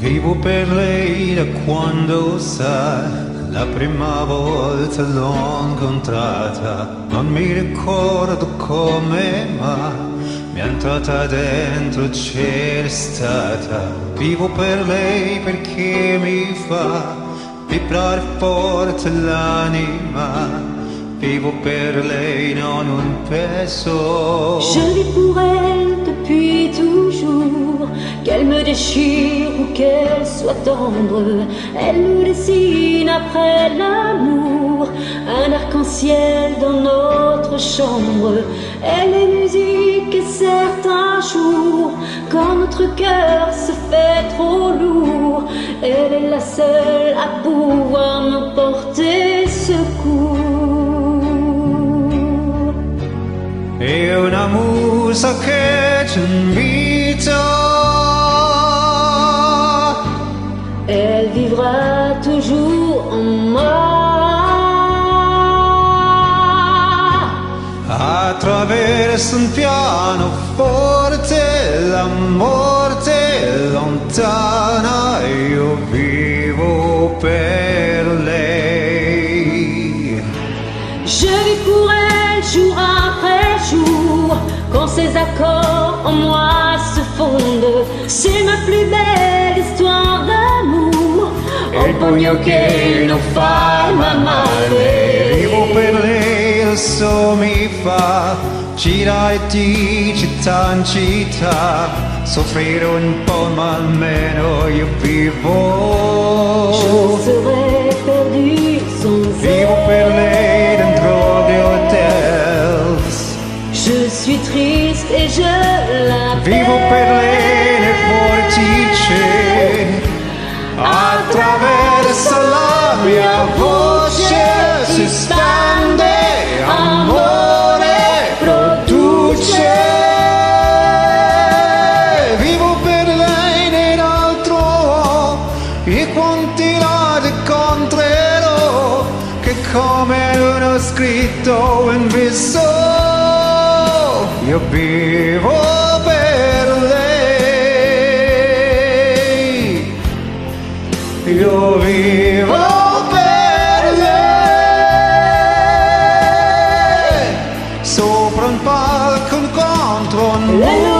Vivo per lei da quando sa, la prima volta l'ho incontrata, non mi ricordo come ma mi è entrata dentro c'era stata. Vivo per lei perché mi fa vibrare forte l'anima. Vivo per lei, non un peso. Je vis pour elle depuis toujours, qu'elle me déchire qu'elle soit tendre. Elle nous dessine après l'amour un arc-en-ciel dans notre chambre. Elle est musique et certains jours, quand notre cœur se fait trop lourd, elle est la seule à pouvoir me porter secours. È una musa che attraverso un piano forte, la morte lontana, io vivo per lei. Je vis pour jour après jour, quand ses accords en moi se fondent. C'est ma plus belle. E il pugno che non fa male, vivo per lei, adesso mi fa girare di città in città, soffrire un po' ma almeno io vivo. Vivo per lei dentro gli hotels, Je suis triste et je la vivo per lei come uno scritto in viso. Io vivo per lei. Io vivo per lei. Sopra un palco incontro un Elle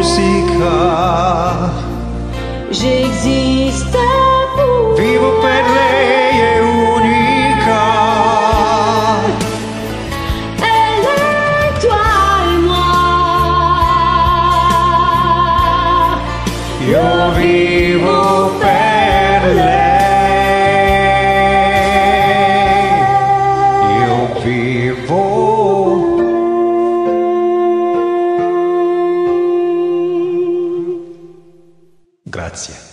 musica. J'existe Grazie.